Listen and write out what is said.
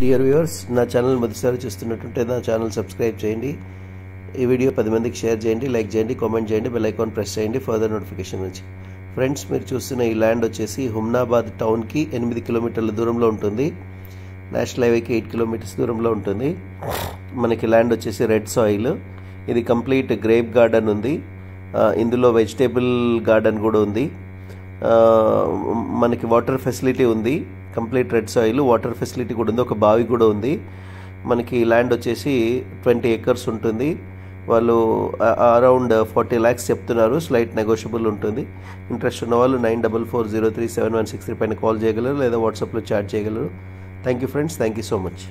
Dear viewers నా channel మొదటిసారి చూస్తున్నట్టుంటే నా ఛానల్ సబ్స్క్రైబ్ చేయండి. ఈ వీడియో పది మందికి షేర్ చేయండి లైక్ చేయండి కామెంట్ చేయండి బెల్ ఐకాన్ ప్రెస్ చేయండి ఫర్దర్ నోటిఫికేషన్ నుంచి ఫ్రెండ్స్ మీరు చూస్తున్న ఈ ల్యాండ్ వచ్చేసి హుమ్నాబాద్ టౌన్కి ఎనిమిది కిలోమీటర్ల దూరంలో ఉంటుంది. నేషనల్ హైవేకి ఎయిట్ కిలోమీటర్స్ దూరంలో ఉంటుంది. మనకి ల్యాండ్ వచ్చేసి రెడ్ సాయిల్ ఇది కంప్లీట్ గ్రేప్ గార్డెన్ ఉంది. ఇందులో వెజిటేబుల్ గార్డెన్ కూడా ఉంది. మనకి వాటర్ ఫెసిలిటీ ఉంది complete red soil water facility కూడా ఉంది ఒక బావి కూడా ఉంది. మనకి ల్యాండ్ వచ్చేసి ట్వంటీ ఏకర్స్ ఉంటుంది. వాళ్ళు అరౌండ్ ఫార్టీ ల్యాక్స్ చెప్తున్నారు స్లైట్ నెగోషియబుల్ ఉంటుంది. ఇంట్రెస్ట్ ఉన్న వాళ్ళు nine double four zero three seven one six three పైన కాల్ చేయగలరు లేదా వాట్సాప్లో చాట్ చేయగలరు. Thank you friends thank you so much.